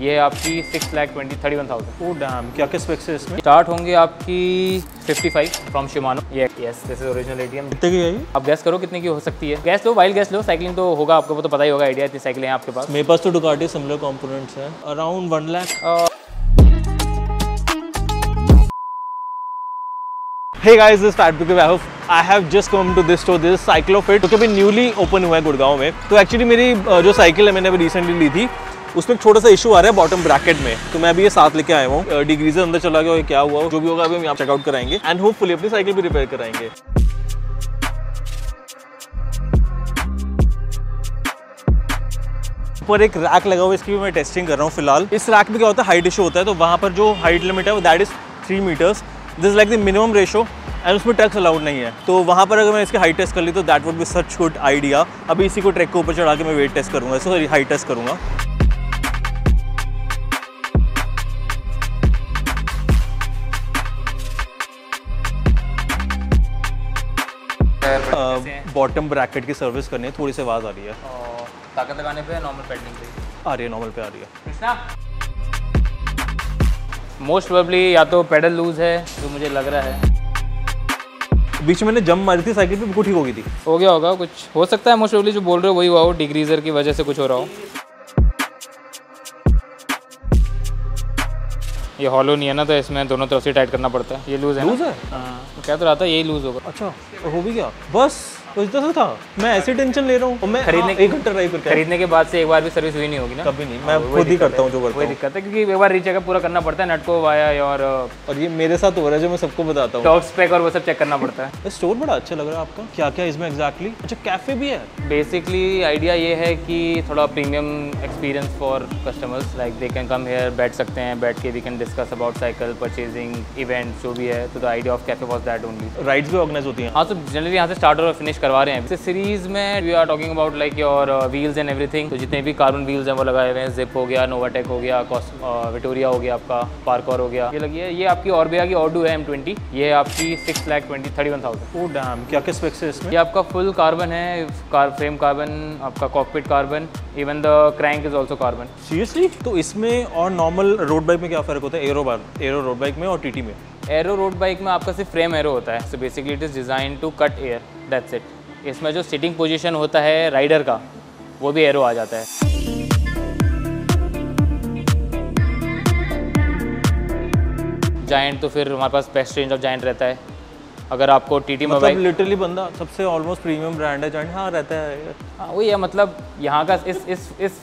ये आपकी six lakh twenty thirty one thousand oh damn क्या क्या स्पेक्स है इसमें? स्टार्ट होंगे आपकी 55 फ्रॉम शिमानो ये yes this is original ATM कितने की है आप गैस करो कितने की हो सकती है। Gas low while gas low. Cycling तो होगा आपको वो तो पता ही होगा आइडिया इतनी साइकिलें हैं आपके पास। मेरे पास तो डुकाटी सिमिलर कंपोनेंट्स हैं। Around one lakh Hey guys, this is Fat Because I hope I have just come to this store. This is Cyclofit, जो कि अभी न्यूली ओपन हुआ है गुड़गांव में। तो एक्चुअली मेरी जो साइकिल है मैंने अभी रिसेंटली ली थी। उसमें एक छोटा सा इशू आ रहा है बॉटम ब्रैकेट में। तो मैं अभी ये साथ लेके आया हूँ। डिग्रीजर अंदर चला गया क्या हुआ? जो भी होगा अभी हम यहाँ चेकआउट कराएँगे। एंड होपफुली अपनी साइकिल भी रिपेयर कराएँगे। ऊपर एक रैक लगा हुआ है, इसकी भी मैं टेस्टिंग कर रहा हूँ फ़िलहाल। इस रैक में क्या होता है हाइट इशू होता है तो वहाँ पर जो हाइट लिमिट है, वो that is three metres this like the minimum ratio and उसमें ट्रक्स अलाउड नहीं है। तो वहाँ पर अगर मैं इसकी हाइट टेस्ट कर ली तो that would be such good idea अभी इसी को ट्रैक के ऊपर चढ़ा के मैं वेट टेस्ट करूँगा सॉरी हाइट टेस्ट करूँगा। बॉटम ब्रैकेट की सर्विस करनी है थोड़ी सी आवाज़ आ रही है। ताकत लगाने पे नॉर्मल पेडलिंग पे। आ रही है नॉर्मल पे आ रही है। कृष्णा? मोस्ट प्रोबेबली या तो पेडल लूज है जो मुझे लग रहा है। बीच में जम जंप मारी थी साइकिल पे बिल्कुल ठीक हो गई थी। हो गया होगा कुछ हो सकता है मोस्ट प्रोबेबली जो बोल रहे हो वही हुआ हो डिग्रीजर की वजह से कुछ हो रहा हो। ये हॉलो नहीं है ना तो इसमें दोनों तरफ़ से टाइट करना पड़ता है। ये लूज है? लूज है? हाँ। तो क्या तो रहा था यही लूज होगा। अच्छा हो भी क्या बस। कुछ तो था। मैं ऐसे टेंशन ले रहा हूँ मैं खरीदने हाँ, एक घंटा ड्राइव करके खरीदने के बाद से एक बार भी सर्विस हुई नहीं होगी ना? कभी नहीं मैं खुद ही करता हूँ जो करता वही हूँ। दिक्कत है क्योंकि एक बार रीचेकअप पूरा करना पड़ता है नट को वाया और और ये मेरे साथ हो रहा है जो मैं सबको बताता हूँ। टॉप स्पेक और वो सब चेक करना पड़ता है। स्टोर बड़ा अच्छा लग रहा है आपका। क्या क्या इसमें एग्जैक्टली अच्छा कैफ़े भी है। बेसिकली आइडिया ये है कि थोड़ा premium experience for customers like they can come here बैठ सकते हैं बैठ के we can discuss about cycle purchasing event जो भी है। तो the idea of cafe was that only rides भी ऑर्गेनाइज होती हैं। हाँ तो जनरली यहाँ से स्टार्ट और फिनिश करवा रहे हैं। इस सीरीज़ में we are talking about like your wheels and everything तो जितने भी कार्बन व्हील्स हैं वो लगाए हुए हैं। जिप हो गया नोवाटेक हो गया विटोरिया हो गया आपका पार्कौर हो गया। ये लगी है ये आपकी ऑर्बिया की ऑर्डू है एम ट्वेंटी ये आपकी six lakh twenty thirty one thousand oh damn क्या क्या स्पेक्स है इसमें? ये आपका फुल कार्बन है कार फ्रेम कार्बन आपका cockpit carbon even the crank is also carbon seriously तो इसमें और नॉर्मल रोड बाइक में क्या फ़र्क होता है? Aero bar aero road bike में और टीटी में? एरो रोड बाइक में आपका सिर्फ़ फ्रेम एरो होता है। So basically it is design to cut air that's it इसमें जो सिटिंग पोजीशन होता है राइडर का वो भी एरो आ जाता है। जाइंट तो फिर हमारे पास बेस्ट रेंज ऑफ़ जाइंट रहता है। अगर आपको टी टी मतलब मोबाइल लिटरली बंदा सबसे ऑलमोस्ट प्रीमियम ब्रांड है जान हाँ रहता है। हाँ वही है मतलब यहाँ का इस इस इस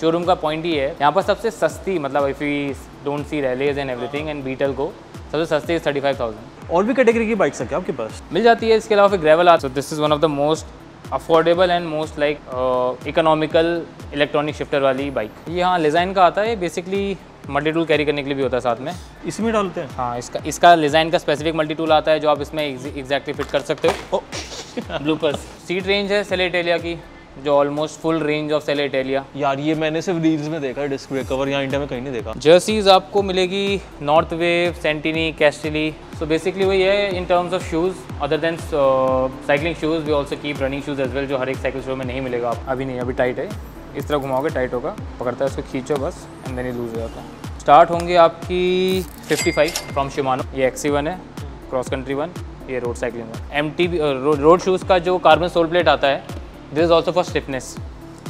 शोरूम का पॉइंट ही है। यहाँ पर सबसे सस्ती मतलब if you don't see rallies and everything and beetle को सबसे सस्ती इज़ थर्टी फाइव थाउज़ेंड और भी कैटेगरी की बाइक्स है क्या आपके पास? मिल जाती है इसके अलावा फिर gravel art this is one of the most affordable and most like economical electronic shifter वाली बाइक ये हाँ डिज़ाइन का आता है बेसिकली मल्टी टूल कैरी करने के लिए भी होता है साथ में. इसमें डालते हैं? हाँ इसका इसका डिज़ाइन का स्पेसिफिक मल्टी टूल आता है जो आप इसमें एग्जैक्टली फिट कर सकते हो. ब्लूपर्स सीट रेंज है सेले इटालिया की. जो almost full range of Selle Italia यार ये मैंने सिर्फ़ रील्स में देखा है डिस्क ब्रेक कवर यहाँ इंडिया में कहीं नहीं देखा। जर्सीज आपको मिलेगी Northwave Santini Castelli so basically वही है in terms of shoes other than cycling shoes we also keep running shoes as well जो हर एक साइकिल शो में नहीं मिलेगा। आप अभी नहीं अभी टाइट है। इस तरह घुमाओगे टाइट होगा। पकड़ता है उसको खींचो बस एंड देन ही लूज हो जाता है। स्टार्ट होंगे आपकी 55 फ्रॉम शिमानो ये एक्सी वन है क्रॉस कंट्री वन ये road cycling one M T road shoes का जो कार्बन सोल प्लेट आता है this is also for stiffness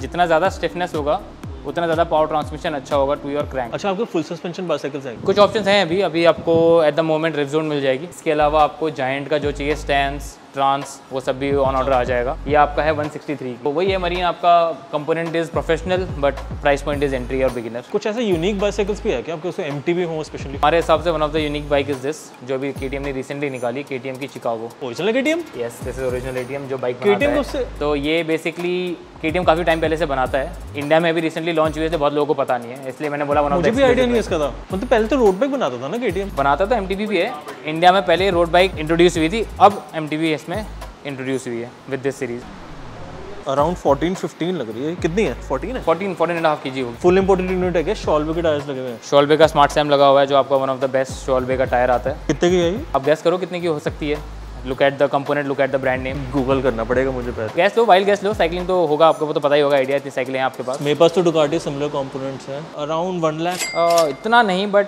जितना ज़्यादा स्टिफनेस होगा उतना ज़्यादा पावर ट्रांसमिशन अच्छा होगा टू योर क्रैंक अच्छा आपको फुल सस्पेंशन बाइसाइकिल्स हैं? कुछ ऑप्शंस हैं अभी अभी आपको एट द मोमेंट रिवजोन मिल जाएगी। इसके अलावा आपको जॉइंट का जो चाहिए स्टैंड ट्रांस वो सब भी ऑन ऑर्डर आ जाएगा। ये आपका है 163 तो वही है मरीन आपका component is professional but price point is entry और बिगिनर कुछ ऐसे यूनिक बाइसाइकिल्स भी है क्या? आपके उसमें एम टी भी हो स्पेशली हमारे हिसाब से one of the unique bike is this जो अभी के ने रिसेंटली निकाली केटीएम की Chicago original K T M yes this is original ATM जो बाइक बनाता तो ये बेसिकली के काफ़ी टाइम पहले से बनाता है। इंडिया में भी रिसेंटली लॉन्च हुए थे बहुत लोगों को पता नहीं है। इसलिए मैंने बोला मुझे भी आइडिया नहीं इसका था। मतलब पहले तो रोड बाइक बनाता था ना के बनाता तो एम भी है। इंडिया में पहले रोड बाइक इंट्रोड्यूस हुई थी अब एम इसमें इंट्रोड्यूस हुई है with this series around fourteen fifteen लग रही है। कितनी है? फोर्टीन है? फोर्टीन फोर्टीन एंड हाफ़ की जी होगी। फुल इम्पोर्टेड यूनिट है क्या? शॉल के टायर्स लगे हुए हैं। शॉलबे का स्मार्ट सैम लगा हुआ है जो आपका one of the best Schwalbe का टायर आता है। कितने की है ये? आप गैस करो कितने की हो सकती है। Look at the component look at the brand name Google करना पड़ेगा मुझे पहले। गैस लो वाइल्ड गैस लो। साइकिलिंग तो होगा आपको वो तो पता ही होगा आइडिया इतनी साइकिलें हैं आपके पास। मेरे पास तो डुकाटी सिमिलर कंपोनेंट्स हैं। अराउंड वन लाख इतना नहीं बट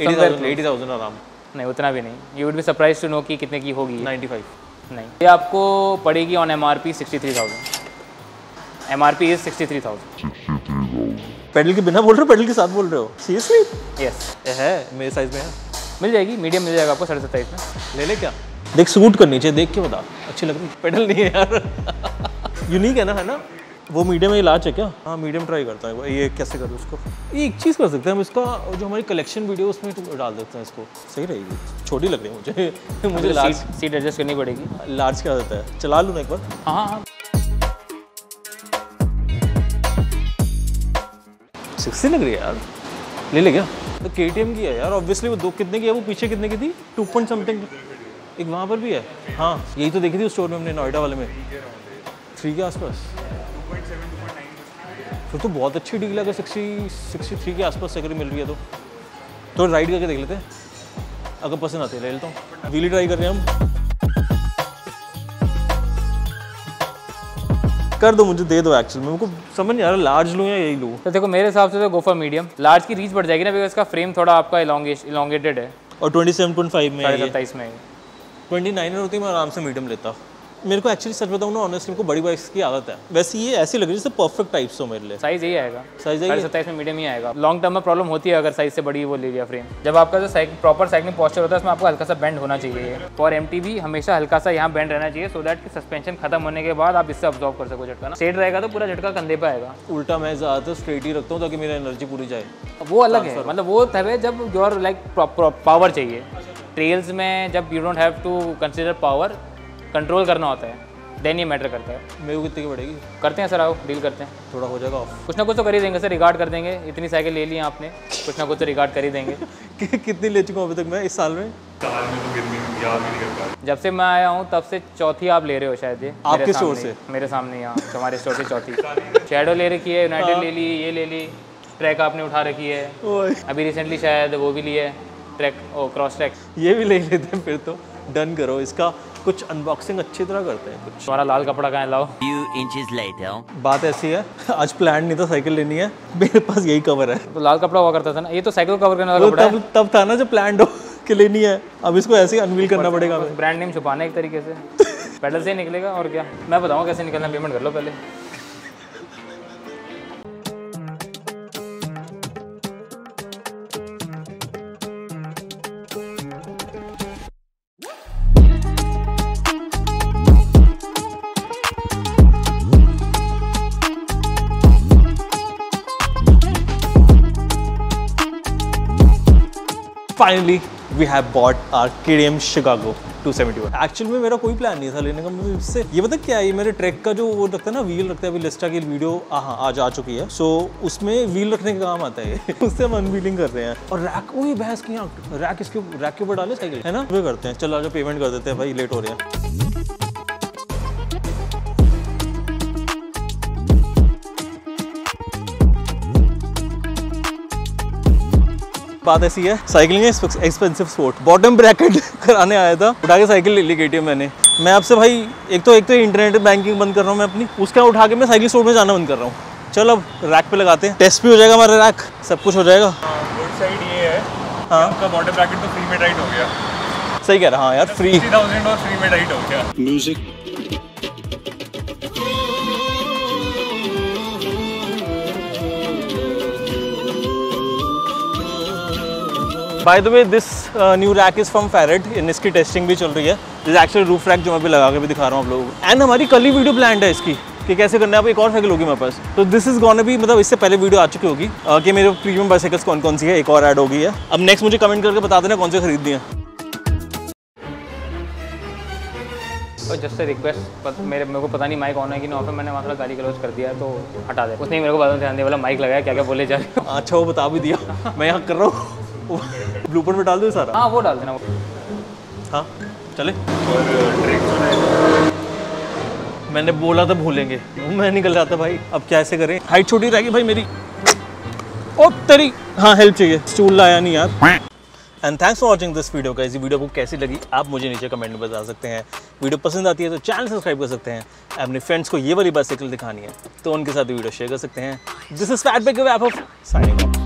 एटी थाउज़ेंड आराम। नहीं उतना भी नहीं। You would be surprise to know कि कितने की होगी नाइन्टी फाइव नहीं। ये आपको पड़ेगी on M R P sixty three thousand M R P is sixty three thousand pedal के बिना बोल रहे हो? पेडल के साथ बोल रहे हो? सीरियसली यस है मेरे साइज़ में है। मिल जाएगी मीडियम मिल जाएगा आपको साढ़े सत्ताईस में। ले ले क्या? देख सूट कर नीचे देख के बता। अच्छी लग रही। पेडल नहीं है यार। यूनिक है ना है ना? वो मीडियम में लार्ज है क्या? हाँ मीडियम ट्राई करता है ये कैसे करूँ उसको? ये एक चीज़ कर सकते हैं हम इसका जो हमारी कलेक्शन वीडियो उसमें तो डाल देते हैं इसको। सही रहेगी। छोटी लग रही है मुझे। मुझे लार्ज सीट सीट एडजस्ट करनी पड़ेगी। लार्ज क्या होता है। चला लूँ ना एक बार? हाँ हाँ हाँ। सिक्सटी लग रही है यार। ले ले क्या? तो के टी एम की है यार। ऑब्वियसली वो दो कितने की है? वो पीछे कितने की थी? टू पॉइंट समथिंग एक वहाँ पर भी है? हाँ। यही तो देखी थी उस स्टोर में हमने नोएडा वाले में। थ्री के आसपास। फिर तो बहुत अच्छी डील अगर सिक्सटी सिक्सटी थ्री के आसपास अगर मिल रही है तो। तो राइड करके देख लेते हैं। अगर पसंद आती है ले लेता हूँ। व्हीली ट्राई कर रहे हैं हम। कर दो मुझे दे दो एक्चुअल में मेरे को समझ नहीं आ रहा लार्ज लूँ या यही लूँ। तो देखो मेरे हिसाब से तो गो फॉर मीडियम लार्ज की रीच बढ़ जाएगी ना बिकॉज़ इसका फ्रेम थोड़ा आपका इलोंगेटेड है। और ट्वेंटी सेवन पॉइंट फाइव में साढ़े ये। सत्ताईस में ट्वेंटी नाइन होती मैं आराम से मीडियम लेता। मेरे को एक्चुअली सच बताऊँ ना ऑनेस्टली मेरे को बड़ी बाइक्स की आदत है। वैसे ये ऐसी लग रही है जैसे परफेक्ट टाइप्स हो मेरे लिए। साइज़ यही आएगा। साइज़ साढ़े सत्ताईस में मीडियम ही आएगा। लॉन्ग टर्म में प्रॉब्लम होती है अगर साइज़ से बड़ी वो ले लिया फ्रेम जब आपका जो साइकिल प्रॉपर साइकिलिंग पॉस्चर होता है उसमें आपको हल्का सा बेंड होना चाहिए और एम भी हमेशा हल्का सा यहाँ बेंड रहना चाहिए सो दैट कि सस्पेंशन खत्म होने के बाद आप इससे ऑब्जॉर्व कर सको झटका ना। स्ट्रेट रहेगा तो पूरा झटका कंधे पे आएगा। उल्टा मैं ज़्यादातर स्ट्रेट ही रखता हूँ ताकि मेरी एनर्जी पूरी जाए। वो अलग है। मतलब वो तब है जब योर लाइक पावर चाहिए। ट्रेल्स में जब you don't have to consider power control करना होता है। देन ये मैटर करता है। मेरे को कितने की पड़ेगी? करते हैं सर आओ डील करते हैं। थोड़ा हो जाएगा ऑफ़ कुछ ना कुछ तो कर ही देंगे सर रिगार्ड कर देंगे। इतनी साइकिल ले ली है आपने कुछ ना कुछ तो रिगार्ड कर ही देंगे। कि- कितनी ले चुका हूँ अभी तक मैं इस साल में? साल में तो गिरनी याद नहीं कर पा जब से मैं आया हूँ तब से चौथी आप ले रहे हो शायद ये आपके स्टोर ही, मेरे सामने यहाँ हमारे स्टोर से चौथी। शेडो ले रखी है यूनाइटेड ले ली ये ले ली ट्रैक आपने उठा रखी है। अभी रिसेंटली शायद वो भी ली है ट्रैक ओ क्रॉस ट्रैक ये भी ले लेते हैं फिर तो। डन करो इसका कुछ अनबॉक्सिंग अच्छी तरह करते हैं कुछ। तुम्हारा लाल कपड़ा कहाँ है? लाओ। Few inches later. बात ऐसी है आज प्लान नहीं था साइकिल लेनी है मेरे पास यही कवर है। तो लाल कपड़ा हुआ करता था ना ये तो साइकिल कवर करने वाला कपड़ा है। तब तब था ना जब प्लान हो कि लेनी है अब इसको ऐसे ही अनवील करना पड़ेगा। ब्रांड नेम छुपाना एक तरीके से। पेडल से ही निकलेगा और क्या? मैं बताऊँ कैसे निकलना पेमेंट कर लो पहले। Finally we have bought R K Chicago 271 actually में मेरा कोई प्लान नहीं था लेने का मुझे इससे ये पता क्या है ये मेरे ट्रैक का जो वो रखता है ना व्हील रखता है अभी लिस्टा की वीडियो हाँ आज आ चुकी है। सो so, उसमें व्हील रखने का काम आता है उससे हम अनव्हीलिंग कर रहे हैं। और रैक वही बहस की रैक इसके रैक के ऊपर डाले साइकिल है ना? वे करते हैं चलो आज पेमेंट कर देते हैं भाई लेट हो रहे हैं। बात ऐसी है cycling expensive sport bottom bracket कराने आया था उठा के साइकिल ले ली के मैंने। मैं आपसे भाई एक तो एक तो इंटरनेट बैंकिंग बंद कर रहा हूँ मैं अपनी उसका उठा के मैं साइकिल स्टोर में जाना बंद कर रहा हूँ। चलो अब रैक पे लगाते हैं। टेस्ट भी हो जाएगा हमारा रैक सब कुछ हो जाएगा। साइड ये है हाँ। बॉटम ब्रैकेट तो फ्री में टाइट हो गया। सही कह रहा हाँ यार फ्री थाउज़ेंड और फ्री में टाइट हो गया। By the way this new rack is from ferret इन इसकी टेस्टिंग भी चल रही है दिस एक्चुअली रूफ रैक जो मैं भी लगा के भी दिखा रहा हूँ आप लोगों को एंड हमारी कल ही वीडियो प्लान है इसकी कि कैसे करना है अब एक और साइकिल होगी मेरे पास तो दिस इज़ गॉन भी मतलब इससे पहले वीडियो आ चुकी होगी uh, कि मेरे प्रीमियम बाइसाइकिल्स कौन कौन सी है एक और ऐड होगी है अब नेक्स्ट मुझे कमेंट करके बता देना कौन सी खरीदनी है और जब से रिक्वेस्ट मेरे मेरे को पता नहीं माइक ऑन है कि नहीं ऑफ़ है मैंने वहाँ गाली गलौज कर दिया तो हटा दे उसने मेरे को बाद में ध्यान दिया बोला माइक लगाया क्या क्या बोले जा रहे अच्छा वो बता भी दिया। मैं यहाँ कर रहा हूँ। ब्लूपर में डाल दूँ सारा। हाँ वो डाल देना हाँ चले। मैंने बोला था भूलेंगे। मैं निकल था भाई। अब कैसे करें? हाइट छोटी रहेगी भाई मेरी। ओ तेरी। हाँ हेल्प चाहिए। स्टूल लाया नहीं यार। And thanks for watching this video guys video video आपको कैसी लगी? आप मुझे नीचे कमेंट में बता सकते हैं। वीडियो पसंद आती है तो चैनल सब्सक्राइब कर सकते हैं। अपने फ्रेंड्स को ये वाली बाइसाइकिल दिखानी है तो उनके साथ वीडियो शेयर कर सकते हैं। This is fat back signing off